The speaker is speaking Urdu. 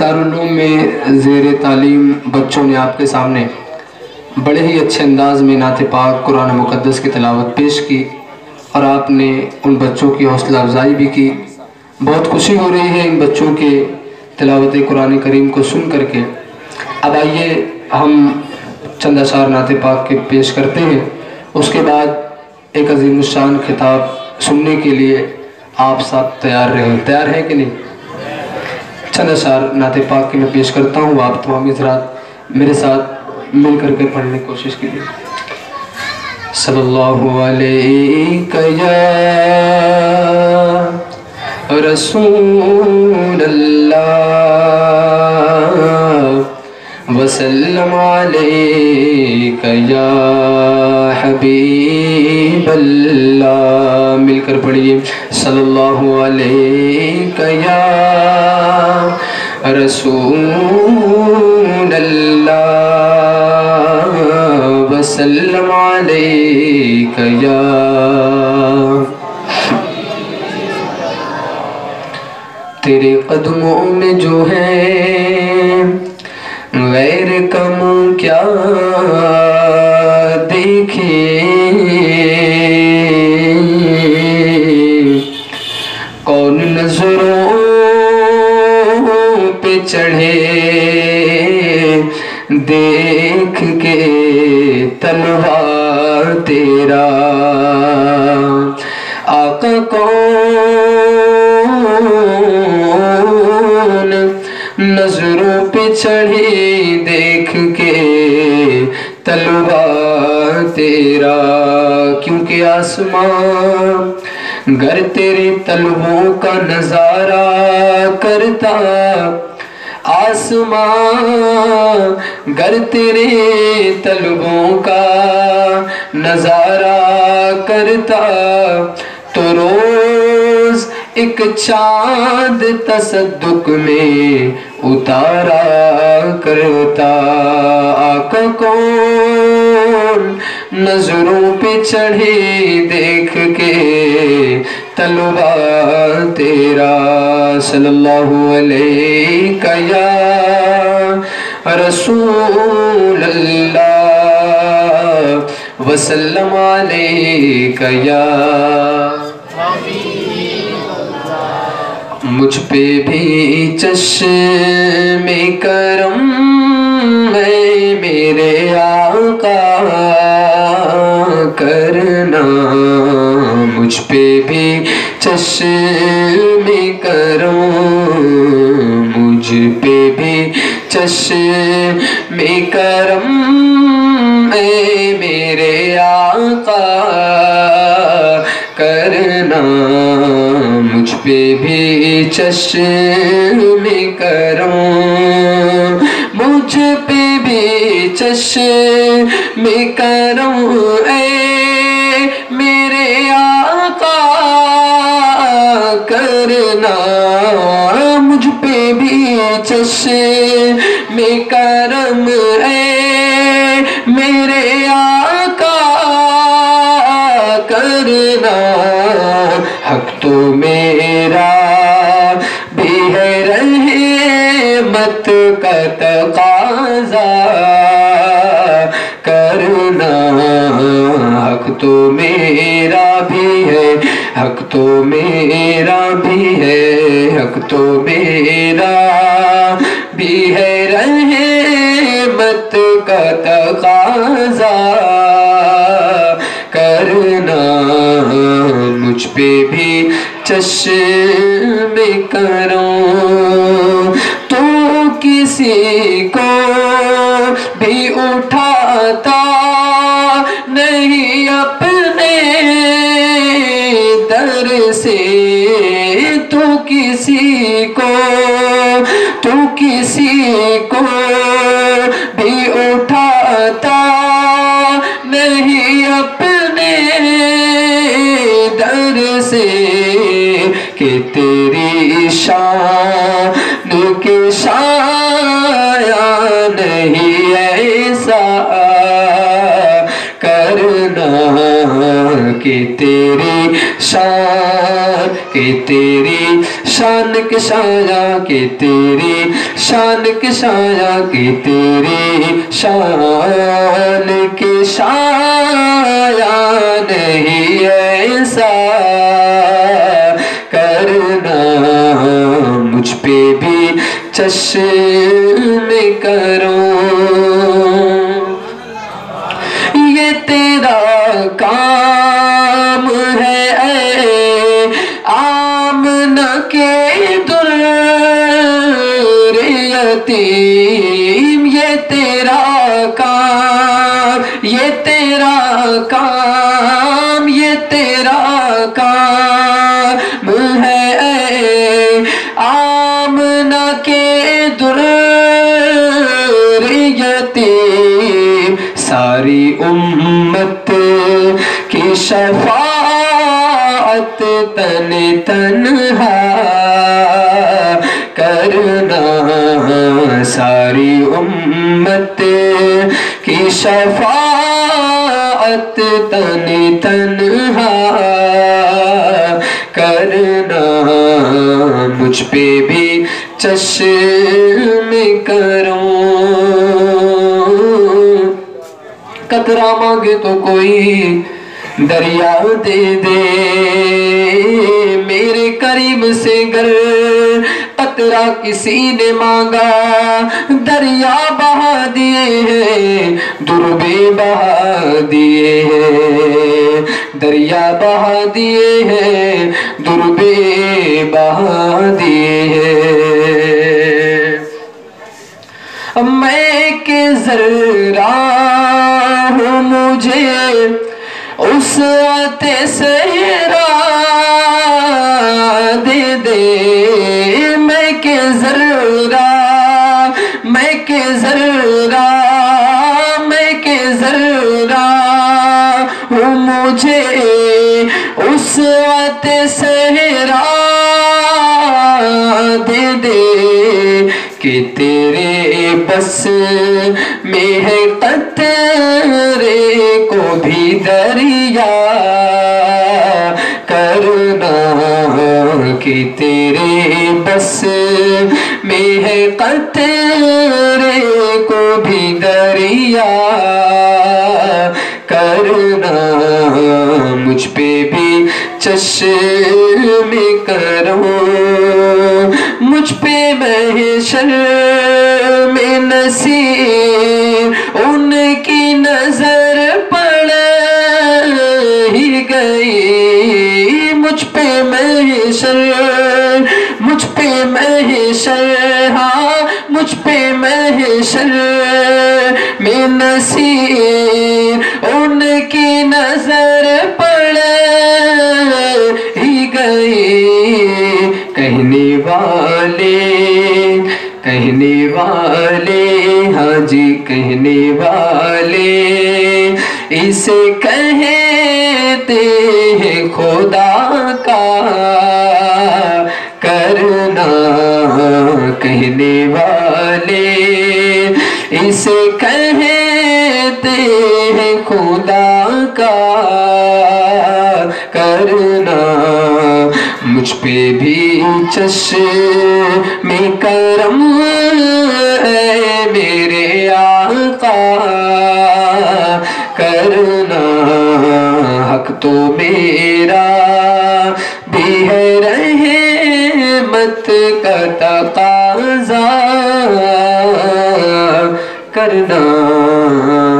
دارالعلوم میں زیر تعلیم بچوں نے آپ کے سامنے بڑے ہی اچھے انداز میں نعت پاک قرآن مقدس کی تلاوت پیش کی اور آپ نے ان بچوں کی حوصلہ افزائی بھی کی۔ بہت خوشی ہو رہی ہے ان بچوں کے تلاوت قرآن کریم کو سن کر کے۔ اب آئیے ہم چند اشعار نعت پاک کے پیش کرتے ہیں۔ اس کے بعد ایک عظیم الشان خطاب سننے کے لیے آپ سب تیار رہیں۔ تیار ہیں کہ نہیں؟ چند اشعار نعت پاک کے میں پیش کرتا ہوں۔ آپ تمام حضرات میرے ساتھ مل کر کے پڑھنے کی کوشش کیجیے۔ صلی اللہ علیہ یا رسول اللہ وسلم علیک یا حبیب اللہ۔ مل کر پڑھیے۔ صلی اللہ علیہ یا رسول اللہ وسلم علیک یا تیرے قدموں میں جو ہے غیر کم کیا دیکھیں کون نظروں پہ چڑھی دیکھ کے، تلوار تیرا، کیونکہ آسمان گر تیرے تلووں کا نظارہ کرتا۔ آسمان گر تیرے تلووں کا نظارہ کرتا۔ تو روز ایک چاند تصدق میں اتارا کرتا آقا کون نظروں پہ چڑھی دیکھ کے تلوار تیرا صلی اللہ علیہ یا رسول اللہ وسلم علیہ یا مجھ پہ بھی چشم کرم ہے، میرے آقا کرنا۔ مجھ پہ بھی چشم کرم، مجھ پہ بھی چشم پہ بھی چشم کرم مجھ پہ بھی چشم کرم اے میرے آقا، کرنا۔ مجھ پہ بھی چشم تو میرا بھی ہے، حق تو میرا بھی ہے، حق تو میرا بھی ہے۔ رحمت کا تقاضا کرنا مجھ پہ بھی چشم کروں تو کسی کو بھی اٹھاتا در سے تو کسی کو، تو کسی کو بھی اٹھاتا نہیں اپنے در سے کہ تیری شان کے شایا نہیں ایسا کرنا۔ کہ تیری شان کہ تیری شان کے شایا کہ تیری شان کے شایا کہ تیری شان کے شایا نہیں ایسا کرنا مجھ پہ بھی چشم کرو۔ آمنہ کے در یتیم یہ تیرا کام، یہ تیرا کام، یہ تیرا کام ہے۔ اے آمنہ کے در یتیم ساری امت کی شفاعت تن تنہا کرنا ساری امت کی شفاعت تن تنہا کرنا مجھ پہ بھی چشم کروں قطرہ مانگے تو کوئی دریا دے دے۔ میرے قریب سے گر قطرہ کسی نے مانگا۔ دریا بہا دیے ہیں، دربے بہا دیے ہیں۔ دریا بہا دیے ہیں، دربے بہا دیے ہیں۔ میں کہ ذرا ہوں مجھے اس سہرا دے دے۔ میں کہ ذرا میں کہ ذرا میں کہ ذرا ہوں مجھے۔ اس سہرا دے دے کہ تیرے بس میں ہے قطرے کو بھی۔ دریا کرنا کہ تیرے بس میں ہے قطرے کو بھی دریا کرنا مجھ پہ بھی چشم کرو، مجھ پہ محشر محشر ہاں مجھ پہ محشر میں نصیر ان کی نظر پڑ ہی گئی۔ کہنے والے کہنے والے ہاں جی کہنے والے، اسے کہتے ہیں خدا۔ کہنے والے، اسے کہتے ہیں خدا کا کرنا۔ مجھ پہ بھی چشم کرم ہے، میرے آقا کرنا۔ حق تو میرا بھی ہے، رحمت کا تقاضا۔ کرنا۔